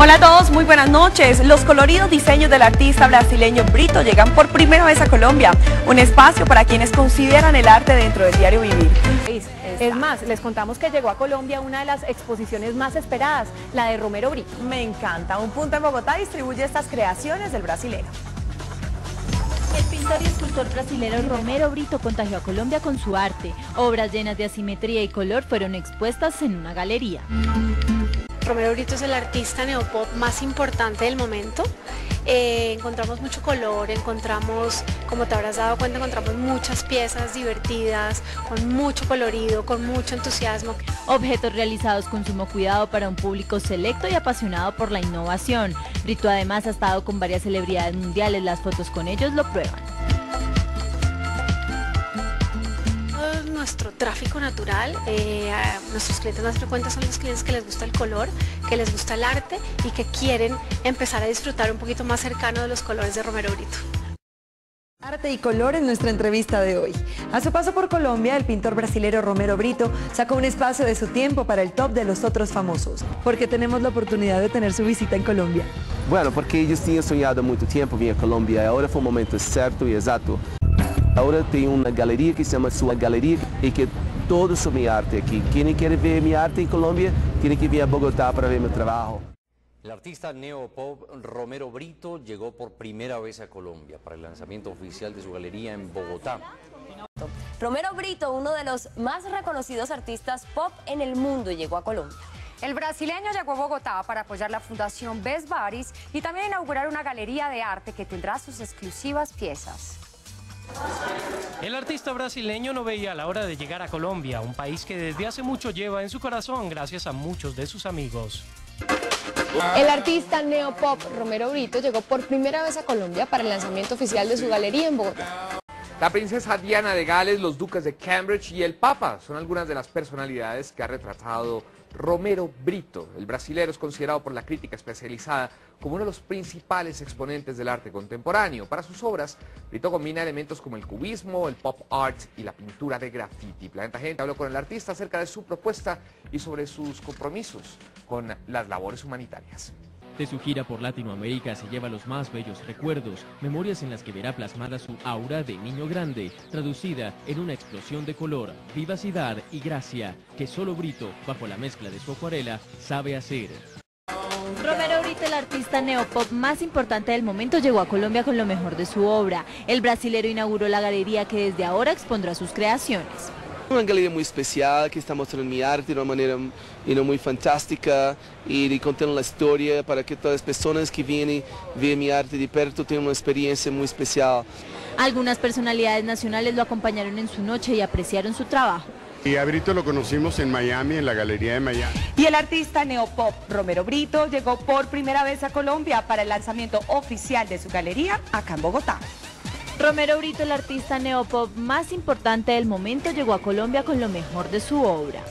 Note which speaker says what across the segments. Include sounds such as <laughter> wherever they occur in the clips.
Speaker 1: Hola a todos, muy buenas noches. Los coloridos diseños del artista brasileño Brito llegan por primera vez a Colombia, un espacio para quienes consideran el arte dentro del diario vivir.
Speaker 2: Es más, les contamos que llegó a Colombia una de las exposiciones más esperadas, la de Romero Brito.
Speaker 1: Me encanta, un punto en Bogotá distribuye estas creaciones del brasilero.
Speaker 3: El pintor y escultor brasileño Romero Brito contagió a Colombia con su arte. Obras llenas de asimetría y color fueron expuestas en una galería.
Speaker 4: Romero Brito es el artista neopop más importante del momento. Eh, encontramos mucho color, encontramos, como te habrás dado cuenta, encontramos muchas piezas divertidas, con mucho colorido, con mucho entusiasmo.
Speaker 3: Objetos realizados con sumo cuidado para un público selecto y apasionado por la innovación. Brito además ha estado con varias celebridades mundiales, las fotos con ellos lo prueban.
Speaker 4: Nuestro tráfico natural. Eh, nuestros clientes más frecuentes son los clientes que les gusta el color, que les gusta el arte y que quieren empezar a disfrutar un poquito más cercano de los colores de Romero Brito.
Speaker 1: Arte y color en nuestra entrevista de hoy. A su paso por Colombia, el pintor brasilero Romero Brito sacó un espacio de su tiempo para el top de los otros famosos, porque tenemos la oportunidad de tener su visita en Colombia.
Speaker 5: Bueno, porque ellos tenían soñado mucho tiempo venir a Colombia y ahora fue un momento cierto y exacto Ahora tengo una galería que se llama Sua Galería y que todo su mi arte aquí. Quien quiere ver mi arte en Colombia tiene que venir a Bogotá para ver mi trabajo.
Speaker 6: El artista neopop Romero Brito llegó por primera vez a Colombia para el lanzamiento oficial de su galería en Bogotá.
Speaker 7: Romero Brito, uno de los más reconocidos artistas pop en el mundo, llegó a Colombia.
Speaker 2: El brasileño llegó a Bogotá para apoyar la Fundación Best Baris y también inaugurar una galería de arte que tendrá sus exclusivas piezas.
Speaker 8: El artista brasileño no veía la hora de llegar a Colombia, un país que desde hace mucho lleva en su corazón gracias a muchos de sus amigos.
Speaker 9: El artista neopop Romero Brito llegó por primera vez a Colombia para el lanzamiento oficial de su galería en Bogotá.
Speaker 10: La princesa Diana de Gales, los duques de Cambridge y el Papa son algunas de las personalidades que ha retratado Romero Brito. El brasilero es considerado por la crítica especializada como uno de los principales exponentes del arte contemporáneo. Para sus obras, Brito combina elementos como el cubismo, el pop art y la pintura de graffiti. Planeta Gente habló con el artista acerca de su propuesta y sobre sus compromisos con las labores humanitarias.
Speaker 11: De su gira por Latinoamérica se lleva los más bellos recuerdos, memorias en las que verá plasmada su aura de niño grande, traducida en una explosión de color, vivacidad y gracia que solo Brito, bajo la mezcla de su acuarela, sabe hacer.
Speaker 3: Romero Brito, el artista neopop más importante del momento, llegó a Colombia con lo mejor de su obra. El brasilero inauguró la galería que desde ahora expondrá sus creaciones. <laughs>
Speaker 5: Una galería muy especial que está mostrando mi arte de una manera muy fantástica y contando la historia para que todas las personas que vienen a ver mi arte de perto tengan una experiencia muy especial.
Speaker 3: Algunas personalidades nacionales lo acompañaron en su noche y apreciaron su trabajo.
Speaker 12: Y a Brito lo conocimos en Miami, en la Galería de Miami.
Speaker 1: Y el artista neopop Romero Brito llegó por primera vez a Colombia para el lanzamiento oficial de su galería acá en Bogotá.
Speaker 3: Romero Brito, el artista neopop más importante del momento, llegó a Colombia con lo mejor de su obra.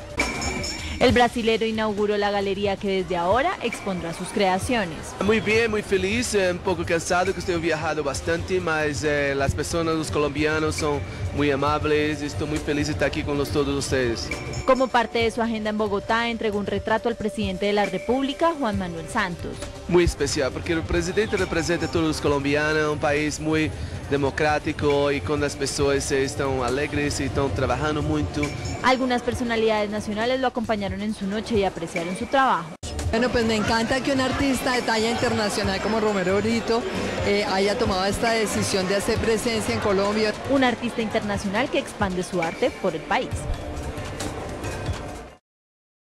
Speaker 3: El brasilero inauguró la galería que desde ahora expondrá sus creaciones.
Speaker 5: Muy bien, muy feliz, eh, un poco cansado que estoy viajado bastante, mas eh, las personas, los colombianos son muy amables y estoy muy feliz de estar aquí con todos ustedes.
Speaker 3: Como parte de su agenda en Bogotá, entregó un retrato al presidente de la República, Juan Manuel Santos.
Speaker 5: Muy especial, porque el presidente representa a todos los colombianos, un país muy democrático y con las personas están alegres y están trabajando mucho.
Speaker 3: Algunas personalidades nacionales lo acompañaron en su noche y apreciaron su trabajo.
Speaker 13: Bueno, pues me encanta que un artista de talla internacional como Romero Brito eh, haya tomado esta decisión de hacer presencia en Colombia.
Speaker 3: Un artista internacional que expande su arte por el país.